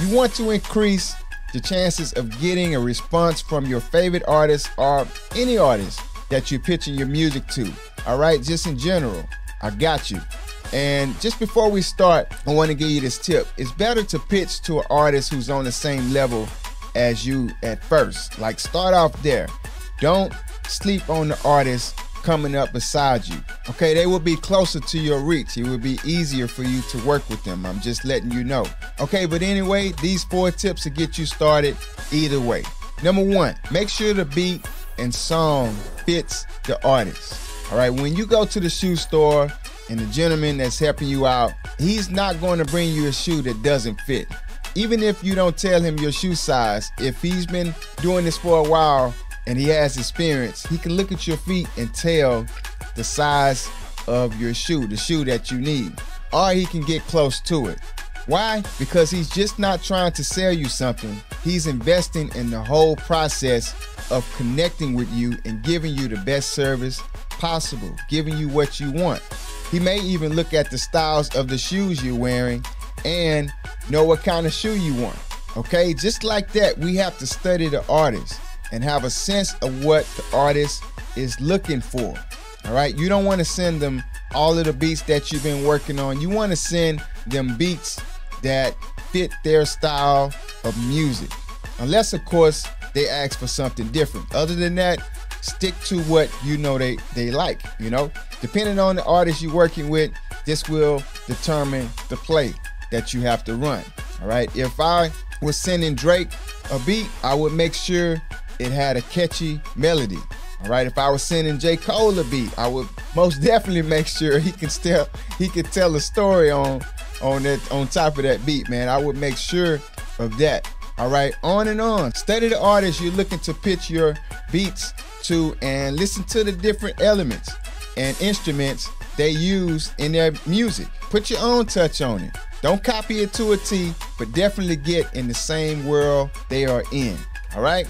You want to increase the chances of getting a response from your favorite artist or any artist that you're pitching your music to. All right, just in general, I got you. And just before we start, I want to give you this tip. It's better to pitch to an artist who's on the same level as you at first. Like start off there. Don't sleep on the artist coming up beside you. Okay, they will be closer to your reach. It will be easier for you to work with them. I'm just letting you know. Okay, but anyway, these four tips to get you started either way. Number one, make sure the beat and song fits the artist. All right, when you go to the shoe store and the gentleman that's helping you out, he's not going to bring you a shoe that doesn't fit. Even if you don't tell him your shoe size, if he's been doing this for a while and he has experience, he can look at your feet and tell the size of your shoe, the shoe that you need, or he can get close to it. Why? Because he's just not trying to sell you something. He's investing in the whole process of connecting with you and giving you the best service possible, giving you what you want. He may even look at the styles of the shoes you're wearing and know what kind of shoe you want. Okay, just like that, we have to study the artist and have a sense of what the artist is looking for. All right, you don't want to send them all of the beats that you've been working on. You want to send them beats that fit their style of music. Unless, of course, they ask for something different. Other than that, stick to what you know they, they like, you know? Depending on the artist you're working with, this will determine the play that you have to run. All right. If I was sending Drake a beat, I would make sure it had a catchy melody. All right. If I was sending J. Cole a beat, I would most definitely make sure he can still he could tell a story on on that on top of that beat, man. I would make sure of that. All right, on and on. Study the artist you're looking to pitch your beats to and listen to the different elements and instruments they use in their music. Put your own touch on it. Don't copy it to a T, but definitely get in the same world they are in. All right?